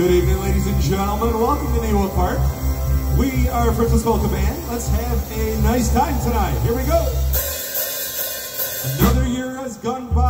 Good evening, ladies and gentlemen. Welcome to Neahwa Park. We are Fritz's Polka Band. Let's have a nice time tonight. Here we go. Another year has gone by.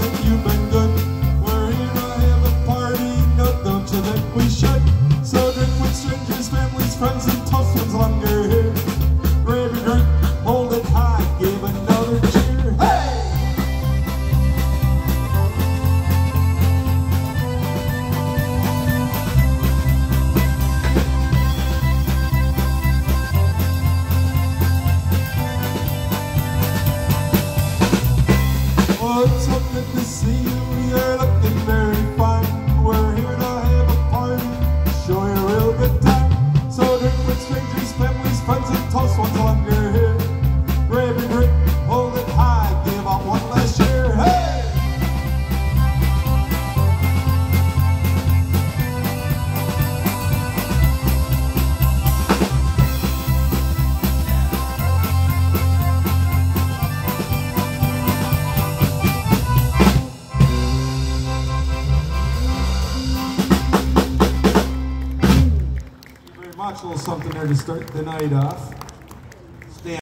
Much a little something there to start the night off.